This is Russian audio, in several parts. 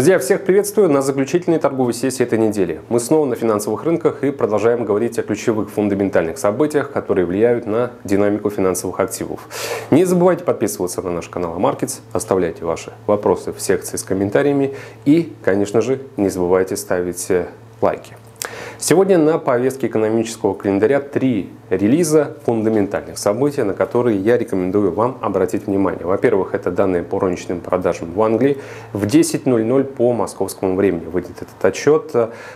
Друзья, всех приветствую на заключительной торговой сессии этой недели. Мы снова на финансовых рынках и продолжаем говорить о ключевых фундаментальных событиях, которые влияют на динамику финансовых активов. Не забывайте подписываться на наш канал Markets, оставляйте ваши вопросы в секции с комментариями и, конечно же, не забывайте ставить э, лайки. Сегодня на повестке экономического календаря три релиза фундаментальных событий, на которые я рекомендую вам обратить внимание. Во-первых, это данные по розничным продажам в Англии. В 10.00 по московскому времени выйдет этот отчет.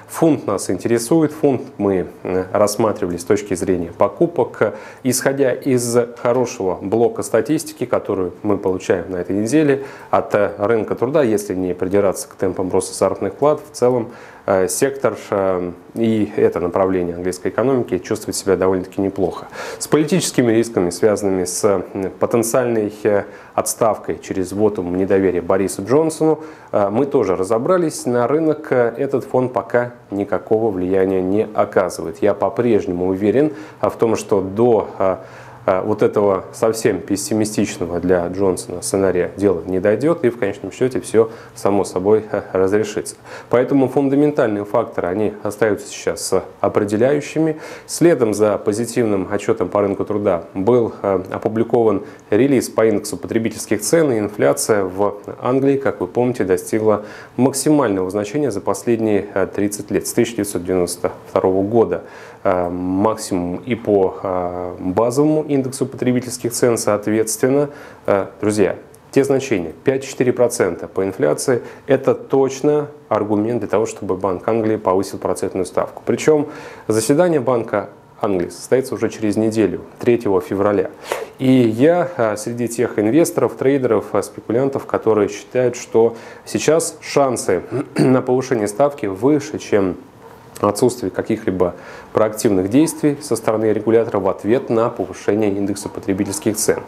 Фунт нас интересует. Фунт мы э, рассматривали с точки зрения покупок. Исходя из хорошего блока статистики, которую мы получаем на этой неделе от рынка труда, если не придираться к темпам роста заработных плат, в целом э, сектор э, и это направление английской экономики чувствует себя довольно-таки неплохо. С политическими рисками, связанными с потенциальной э, отставкой через вотум недоверия Борису Джонсону, э, мы тоже разобрались. На рынок э, этот фонд пока никакого влияния не оказывает. Я по-прежнему уверен в том, что до вот этого совсем пессимистичного для Джонсона сценария дело не дойдет, и в конечном счете все само собой разрешится. Поэтому фундаментальные факторы, они остаются сейчас определяющими. Следом за позитивным отчетом по рынку труда был э, опубликован релиз по индексу потребительских цен, и инфляция в Англии, как вы помните, достигла максимального значения за последние 30 э, лет, с 1992 года. Максимум и по базовому индексу потребительских цен, соответственно, э, друзья, те значения 5-4% по инфляции – это точно аргумент для того, чтобы Банк Англии повысил процентную ставку. Причем заседание Банка Англии состоится уже через неделю, 3 февраля. И я э, среди тех инвесторов, трейдеров, э, спекулянтов, которые считают, что сейчас шансы на повышение ставки выше, чем отсутствие каких-либо проактивных действий со стороны регулятора в ответ на повышение индекса потребительских цен.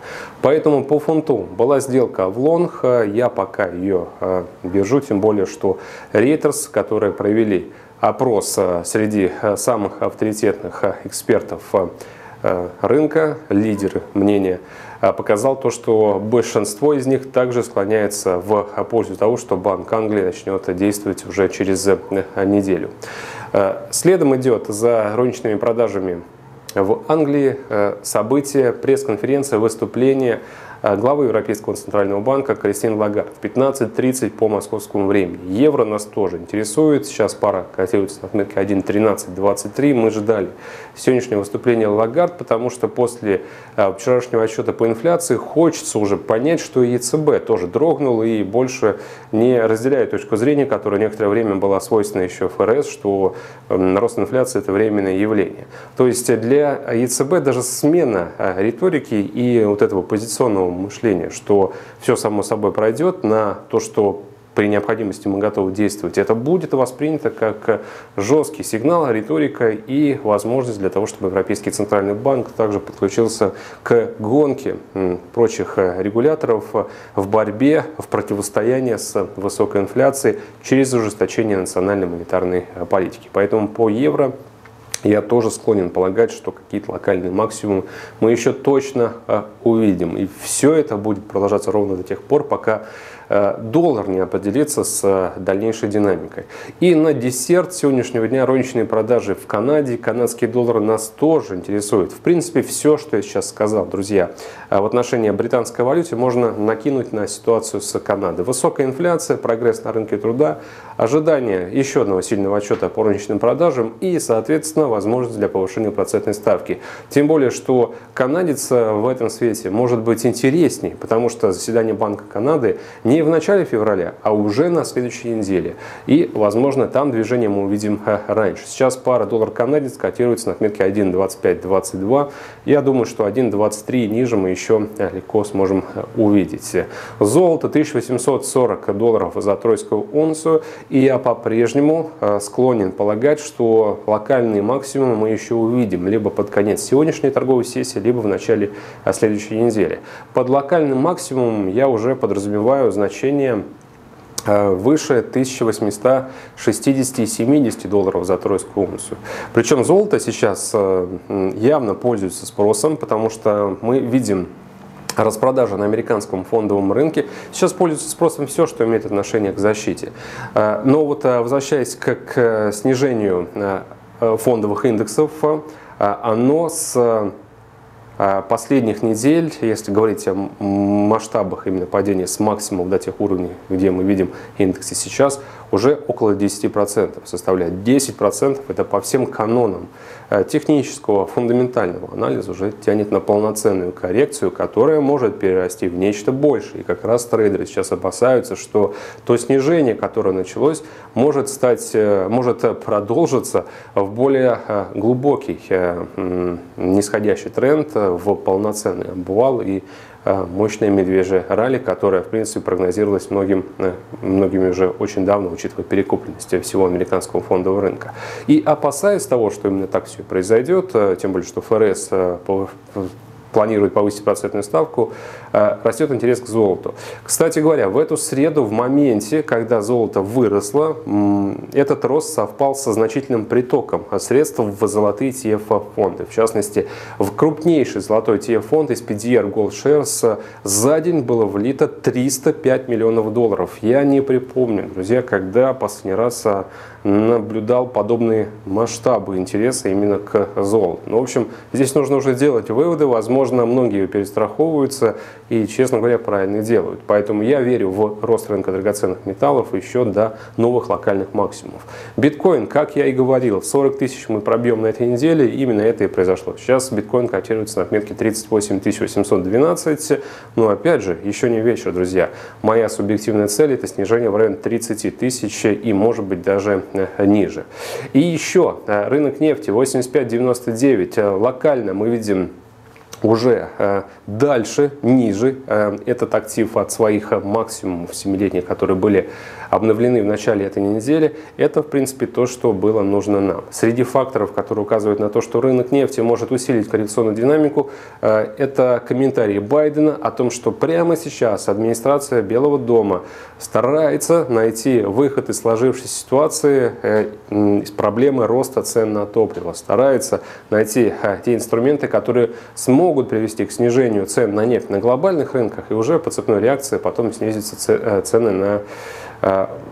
Поэтому по фунту была сделка в лонг, я пока ее э, держу, тем более, что Reuters, которые провели опрос э, среди э, самых авторитетных экспертов рынка, лидеры мнения, показал то, что большинство из них также склоняется в пользу того, что Банк Англии начнет действовать уже через неделю. Э, следом идет за розничными продажами в Англии э, событие, пресс-конференция, выступление Э, главы Европейского центрального банка Кристин Лагард в 15.30 по московскому времени. Евро нас тоже интересует. Сейчас пара котируется на отметке 1.1323. Мы ждали сегодняшнего выступления Лагард, потому что после э, вчерашнего отчета по инфляции хочется уже понять, что ЕЦБ тоже дрогнул и больше не разделяет точку зрения, которая некоторое время была свойственна еще ФРС, что рост инфляции – это временное явление. То есть для ЕЦБ даже смена э, риторики и вот этого позиционного мышления, что все само собой пройдет, на то, что при необходимости мы готовы действовать, это будет воспринято как жесткий сигнал, риторика и возможность для того, чтобы Европейский Центральный Банк также подключился к гонке прочих регуляторов в борьбе, в противостоянии с высокой инфляцией через ужесточение национальной монетарной политики. Поэтому по евро я тоже склонен полагать, что какие-то локальные максимумы мы еще точно а, увидим. И все это будет продолжаться ровно до тех пор, пока Э, доллар не определится с э, дальнейшей динамикой. И на десерт сегодняшнего дня розничные продажи в Канаде, канадский доллар нас тоже интересует. В принципе, все, что я сейчас сказал, друзья, э, в отношении британской валюты можно накинуть на ситуацию с Канадой. Высокая инфляция, прогресс на рынке труда, ожидание еще одного сильного отчета по розничным продажам и, соответственно, возможность для повышения процентной ставки. Тем более, что канадец в этом свете может быть интересней, потому что заседание Банка Канады не в начале февраля, а уже на следующей неделе. И, возможно, там движение мы увидим э, раньше. Сейчас пара доллар-канадец котируется на отметке 1.2522. Я думаю, что 1.23 ниже мы еще э, легко сможем э, увидеть. Золото 1840 долларов за тройскую унцию. И я по-прежнему склонен полагать, что локальные максимумы мы еще увидим либо под конец сегодняшней торговой сессии, либо в начале следующей недели. Под локальным максимумом я уже подразумеваю значение э, выше 1860 и 70 долларов за тройскую унцию. Причем золото сейчас э, явно пользуется спросом, потому что мы видим распродажа на американском фондовом рынке. Сейчас пользуется спросом все, что имеет отношение к защите. Но вот возвращаясь к, к снижению фондовых индексов, оно с последних недель, если говорить о масштабах именно падения с максимума до тех уровней, где мы видим индексы сейчас, уже около 10%, составляет. 10%, это по всем канонам. э, технического, фундаментального анализа уже тянет на полноценную коррекцию, которая может перерасти в нечто большее. И как раз трейдеры сейчас опасаются, что то снижение, которое началось, может, стать, э, может продолжиться в более э, глубокий нисходящий тренд, в полноценный обвал и Э, мощное медвежье ралли, которое, в принципе, прогнозировалось многим, э, многими уже очень давно, учитывая перекупленность всего американского фондового рынка. И опасаясь того, что именно так все произойдет, э, тем более, что ФРС планирует повысить процентную ставку, э, растет интерес к золоту. Кстати говоря, в эту среду, в моменте, когда золото выросло, этот рост совпал со значительным притоком средств в золотые TF-фонды. В частности, в крупнейший золотой TF-фонд SPDR Gold Shares за день было влито 305 миллионов долларов. Я не припомню, друзья, когда последний раз а, наблюдал подобные масштабы интереса именно к золоту. Ну, в общем, здесь нужно уже делать выводы. Возможно, многие перестраховываются и, честно говоря, правильно делают. Поэтому я верю в рост рынка драгоценных металлов еще до новых локальных максимумов. Биткоин, как я и говорил, 40 тысяч мы пробьем на этой неделе. Именно это и произошло. Сейчас биткоин котируется на отметке 38 812. Но опять же, еще не вечер, друзья. Моя субъективная цель это снижение в районе 30 тысяч и, может быть, даже Э, ниже. И еще э, рынок нефти 85.99. Э, локально мы видим уже дальше, ниже этот актив от своих максимумов 7-летних, которые были обновлены в начале этой недели, это, в принципе, то, что было нужно нам. Среди факторов, которые указывают на то, что рынок нефти может усилить коррекционную динамику, э, это комментарии Байдена о том, что прямо сейчас администрация Белого дома старается найти выход из сложившейся ситуации, э, из проблемы роста цен на топливо, старается найти э, те инструменты, которые смогут привести к снижению цен на нефть на глобальных рынках и уже по цепной реакции потом снизятся цены на Э,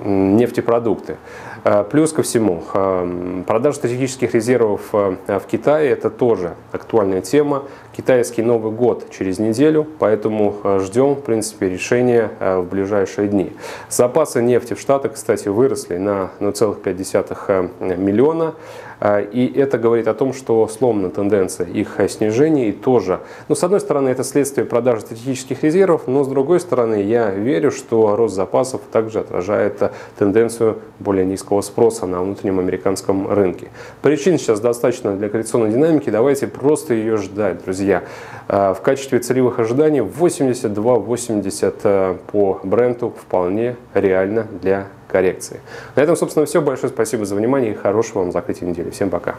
нефтепродукты. Э, плюс ко всему, э, продажа стратегических резервов в Китае – это тоже актуальная тема. Китайский Новый год через неделю, поэтому ждем, в принципе, решения в ближайшие дни. Запасы нефти в Штатах, кстати, выросли на 0,5 миллиона. А, и это говорит о том, что сломана тенденция их снижения и тоже. Ну, с одной стороны, это следствие продажи стратегических резервов, но с другой стороны, я верю, что рост запасов также отражает тенденцию более низкого спроса на внутреннем американском рынке. Причин сейчас достаточно для коррекционной динамики, давайте просто ее ждать, друзья. А, в качестве целевых ожиданий 82-80 э, по бренду вполне реально для коррекции. На этом, собственно, все. Большое спасибо за внимание и хорошего вам закрытия недели. Всем пока.